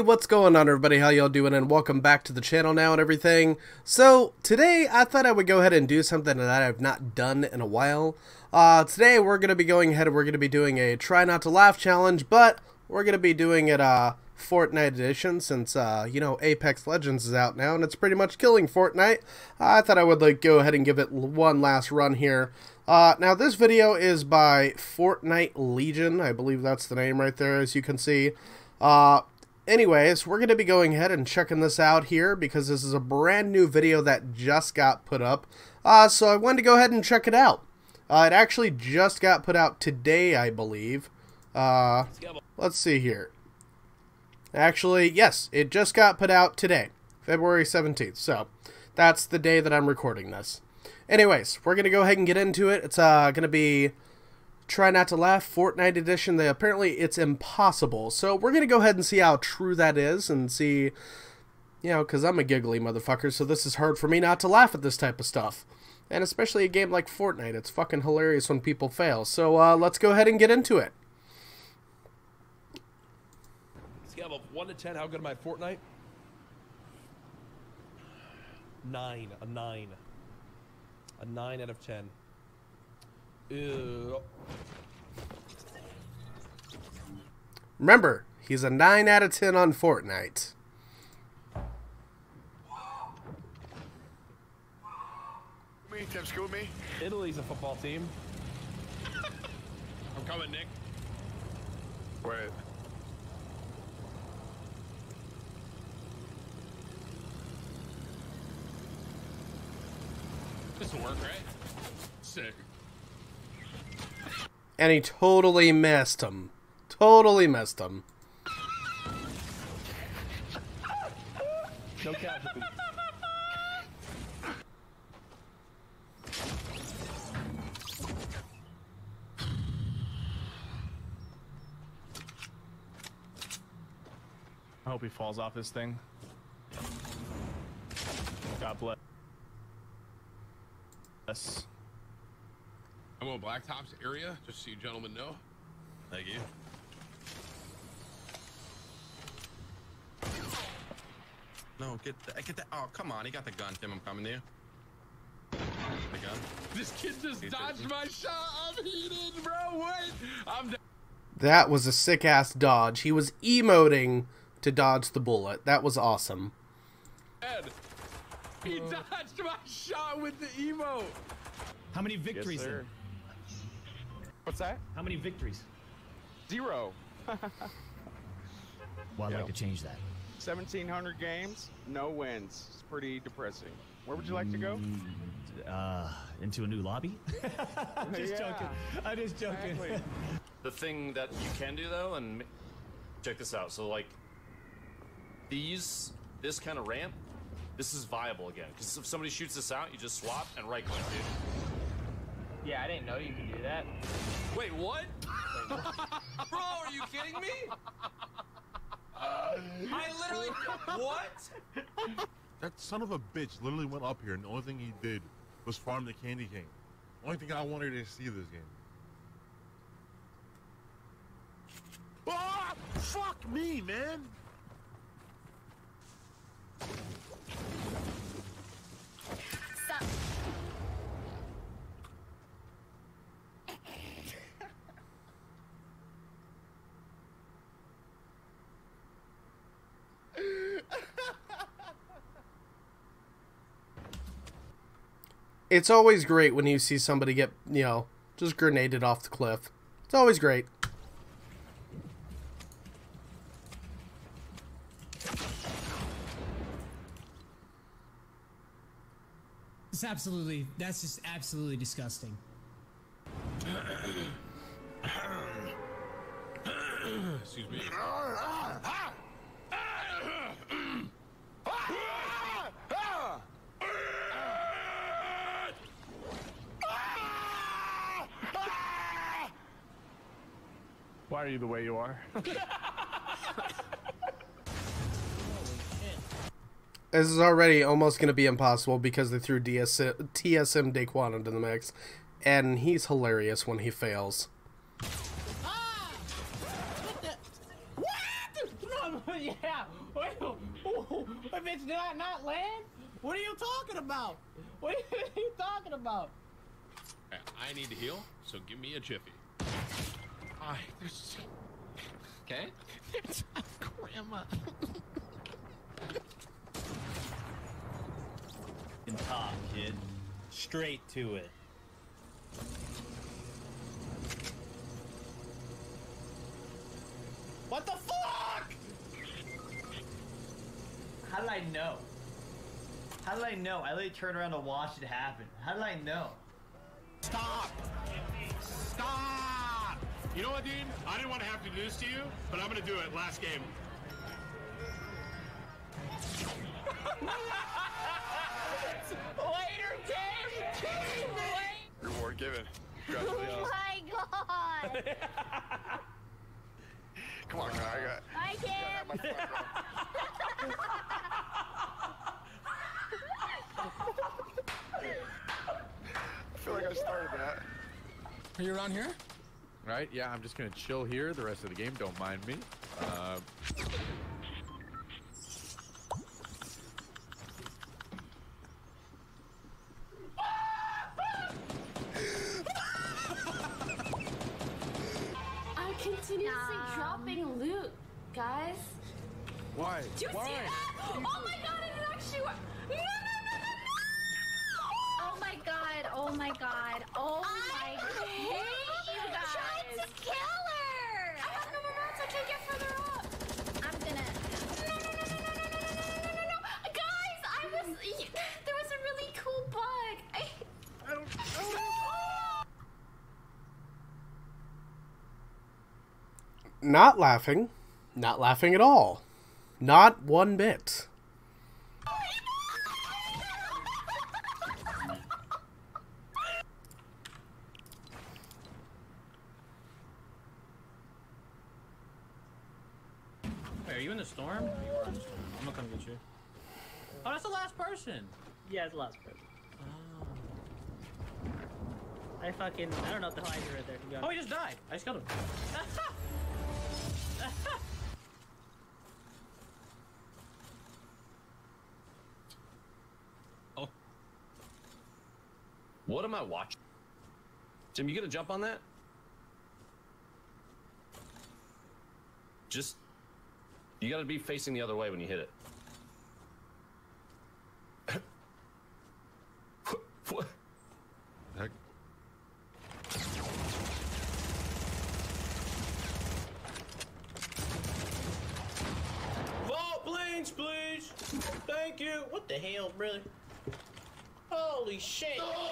What's going on everybody? How y'all doing? And welcome back to the channel now and everything. So, today I thought I would go ahead and do something that I've not done in a while. Uh, today we're going to be going ahead and we're going to be doing a try not to laugh challenge, but we're going to be doing it uh, Fortnite edition since, uh, you know, Apex Legends is out now and it's pretty much killing Fortnite. I thought I would like go ahead and give it one last run here. Uh, now this video is by Fortnite Legion, I believe that's the name right there as you can see. Uh, anyways, we're going to be going ahead and checking this out here because this is a brand new video that just got put up. Uh, so I wanted to go ahead and check it out. Uh, it actually just got put out today, I believe. Uh, let's see here. Actually, yes, it just got put out today, February 17th. So that's the day that I'm recording this. Anyways, we're going to go ahead and get into it. It's uh, going to be Try Not to Laugh Fortnite Edition. They, apparently, it's impossible. So we're going to go ahead and see how true that is and see, you know, because I'm a giggly motherfucker, so this is hard for me not to laugh at this type of stuff. And especially a game like Fortnite. It's fucking hilarious when people fail. So uh, let's go ahead and get into it. Scale of 1 to 10, how good am I at Fortnite? 9. A 9. A 9 out of 10. Ew. Remember, he's a 9 out of 10 on Fortnite. me, Tim, scoot me. Italy's a football team. I'm coming, Nick. Wait. This will work, right? Sick. And he totally missed him. Totally missed him. No. I hope he falls off this thing. God bless. Yes. I'm on Blacktops area, just so you gentlemen know. Thank you. No, get the, get that. Oh, come on. He got the gun, Tim. I'm coming to you. The gun. This kid just He's dodged busy. my shot. I'm heated, bro. What? I'm That was a sick ass dodge. He was emoting to dodge the bullet. That was awesome. dead. He uh. dodged my shot with the emo. How many victories? sir. Then? What's that? How many victories? Zero. Well, I'd Yeah. like to change that. 1,700 games, no wins. It's pretty depressing. Where would you like to go? Uh, into a new lobby? I'm just Yeah. joking. I'm just joking. Exactly. The thing that you can do though, and check this out. So like these, this kind of ramp, this is viable again. Because if somebody shoots this out, you just swap and right click, dude. Yeah, I didn't know you could do that. Wait, what? Bro, are you kidding me? I literally what? That son of a bitch literally went up here, and the only thing he did was farm the Candy King. Only thing I wanted to see this game. Ah! Fuck me, man! It's always great when you see somebody get, you know, just grenaded off the cliff. It's always great. It's absolutely, that's just absolutely disgusting. Excuse me. Why are you the way you are? This is already almost going to be impossible because they threw DS- TSM Daequan into the mix. And he's hilarious when he fails. Ah! What? No, yeah. Wait, ooh, if it's not not land, what are you talking about? What are you talking about? I need to heal, so give me a jiffy. I, there's, Okay. it's grandma. In top, kid. Straight to it. What the fuck? How did I know? How did I know? I literally turned around to watch it happen. How did I know? Stop! Stop! You know what, dude? I didn't want to have to do this to you, but I'm gonna do it. Last game. Later, Dave! Wait! Reward given. Oh my god! Come on, guy. I got. I I can't! my front. I feel like I started that. Are you around here? Right, yeah, I'm just gonna chill here the rest of the game, don't mind me. Uh, I'm continuously dropping loot, guys. why? Do you why? see that? Oh my god, it actually worked! No, no, no, no, no! Oh my god, oh my god, oh my god. I hate you guys! Trying to kill her! I have no more mats, I can't get further up! I'm gonna... No, no, no, no, no, no, no, no, no, no, no, no! Guys, I was... There was a really cool bug! I... I don't... Not laughing. Not laughing at all. Not one bit. Wait, are you in the storm? You are in the storm. I'm gonna come get you. Oh, that's the last person. Yeah, it's the last person. Oh. I fucking I don't know what the hell I did right there. To be honest. Oh, he just died. I just killed him. Oh. What am I watching? Tim, you gonna jump on that? Just you gotta be facing the other way when you hit it. what? Heck. Vault blinks, please. Thank you. What the hell, brother? Holy shit. ah,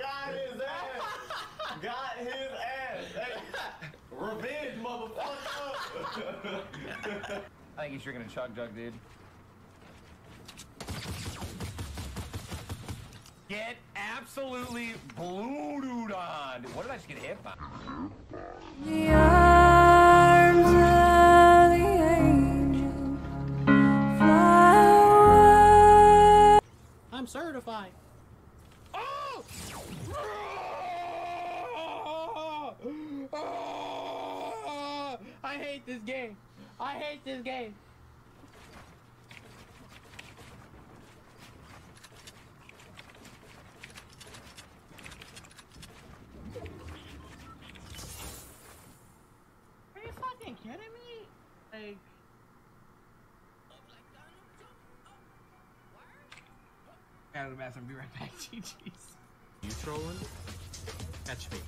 got his ass. got his ass. Hey, revenge, motherfucker. I think he's drinking a chug jug, dude. Get absolutely blue on. What did I just get hit by? The arms of the angel fly away. I'm certified. Oh! I hate this game. I hate this game. Are you fucking kidding me? Like. Go to the bathroom. Be right back. GG's. You trolling? Catch me.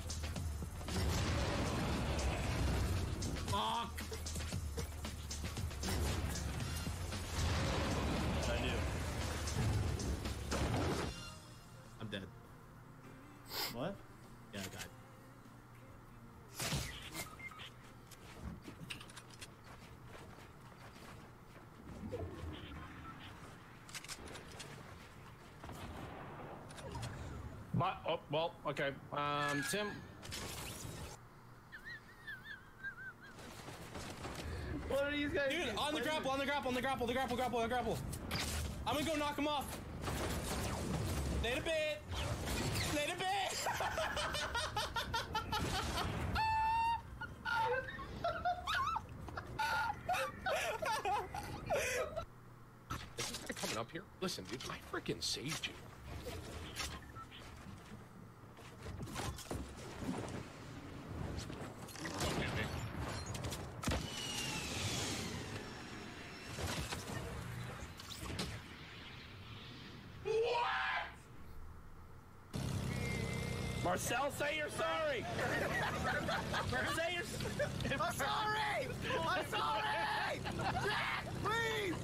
Fuck. My, oh, well, okay. Um, Tim. What are these guys? Dude, on the grapple, on the grapple, on the grapple, the grapple, grapple, the grapple. I'm gonna go knock him off. Stay a bit. Let it be. Is this guy coming up here? Listen, dude, I freaking saved you. Don't hit me. Marcel, say you're sorry. say you're. I'm sorry. I'm sorry. Jack, please.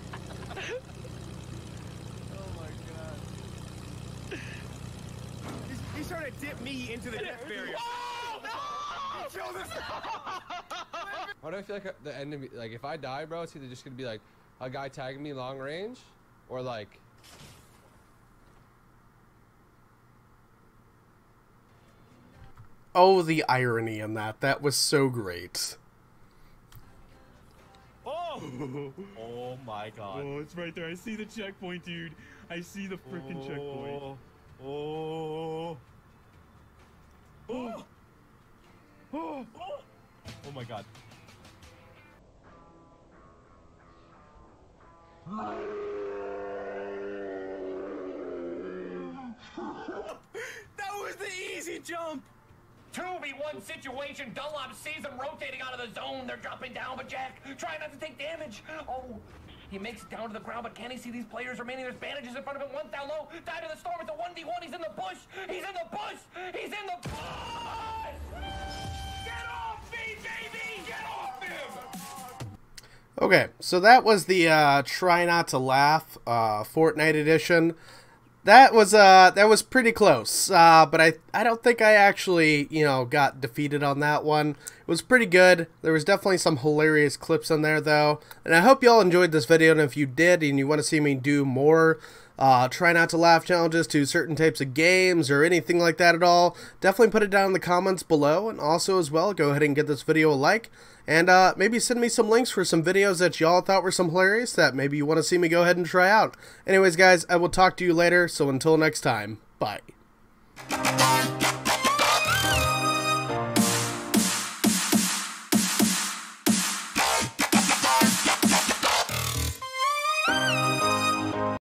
Oh my god. He's, he's trying to dip me into the death barrier. Oh no! Kill this. Why do I feel like the enemy, like if I die, bro, it's either just gonna be like a guy tagging me long range, or like. Oh, the irony in that. That was so great. Oh! oh my god. Oh, it's right there. I see the checkpoint, dude. I see the freaking oh. checkpoint. Oh. oh. Oh. Oh. Oh my god. that was the easy jump. 2v1 situation. Dunlop sees them rotating out of the zone. They're dropping down, but Jack trying not to take damage. Oh, he makes it down to the ground, but can he see these players remaining? There's bandages in front of him. One down low. Dive to the storm. It's a 1v1. He's in the bush. He's in the bush. He's in the bush. Get off me, baby. Get off him. Okay, so that was the uh, Try Not to Laugh uh, Fortnite edition. That was uh that was pretty close, uh, but I I don't think I actually you know got defeated on that one. It was pretty good. There was definitely some hilarious clips in there though, and I hope y'all enjoyed this video. And if you did, and you want to see me do more uh, try not to laugh challenges to certain types of games or anything like that at all, definitely put it down in the comments below. And also as well, go ahead and give this video a like. And uh, maybe send me some links for some videos that y'all thought were some hilarious that maybe you want to see me go ahead and try out. Anyways, guys, I will talk to you later. So until next time, bye.